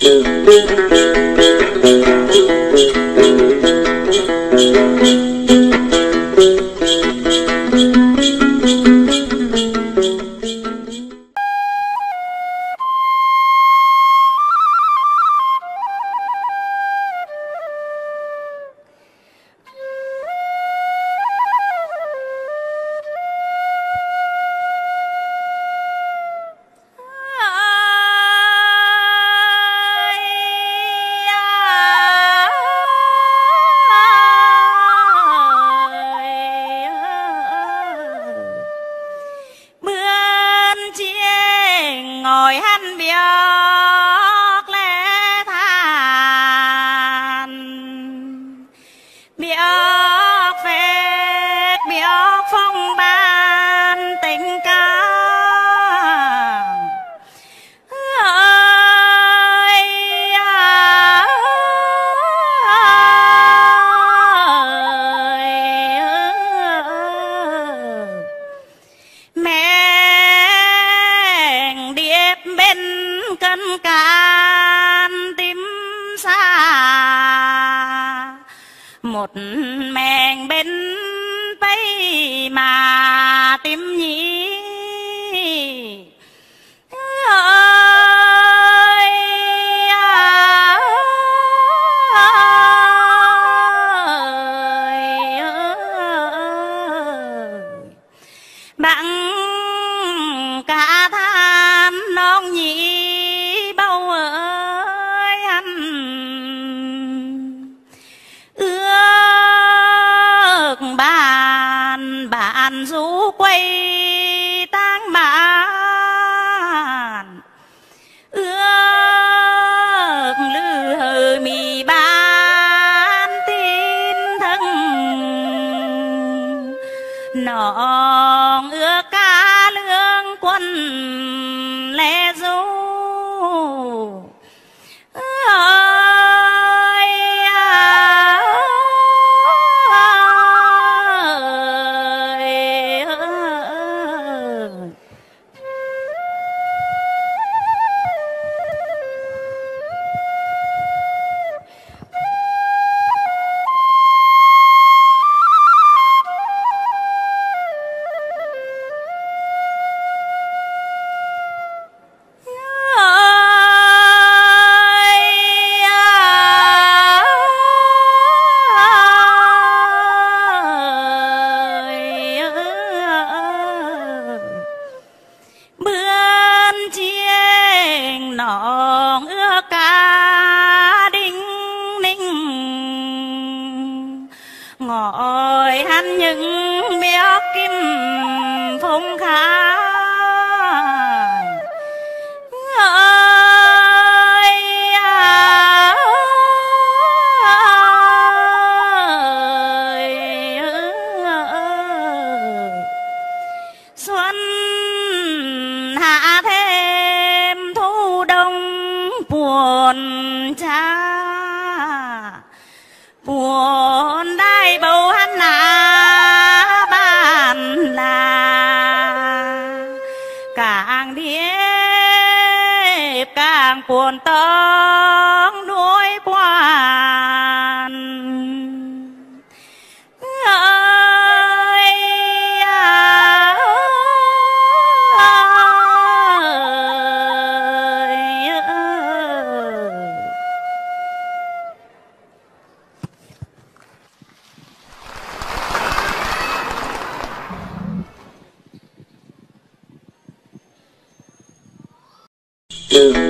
Yeah. Bióc phết bióc phong ban tình ca ơi mẹ điệp bên cân can tim xa một mèn bên tây mà tim nhĩ, ơi à, ơi. Bạn nòng ưa ca lương quân lẽ du. Kim phong khai càng buồn tóc nuối qua.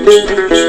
Música